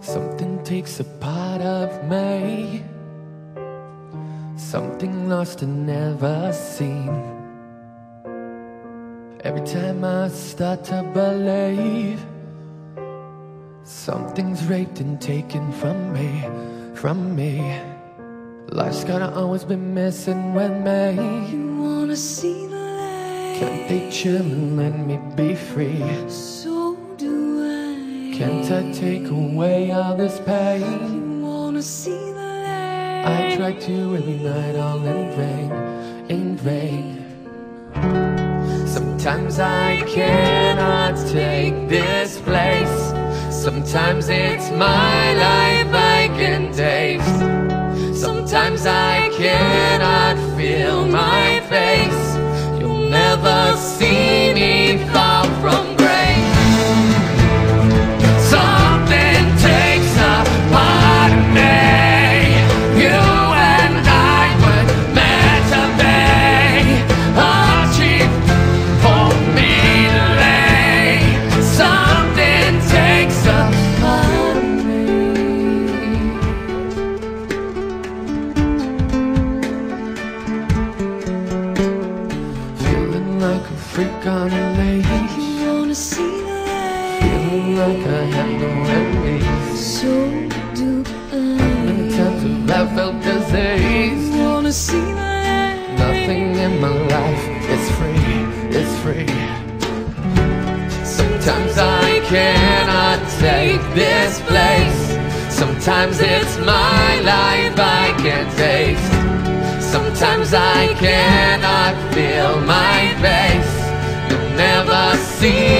Something takes a part of me. Something lost and never seen. Every time I start to believe Something's raped and taken from me, from me Life's gotta always be missing when me You wanna see the light Can't they chill and let me be free? So do I. Can't I take away all this pain? You wanna see the light. I try to every night all in vain, in vain. Sometimes I cannot take this place. Sometimes it's my life I can taste I cannot feel my like I have no enemies So do I times have I felt disease wanna see light Nothing in my life is free, is free Sometimes I cannot take this place. Sometimes it's my life I can't taste. Sometimes I cannot feel my face. You'll never see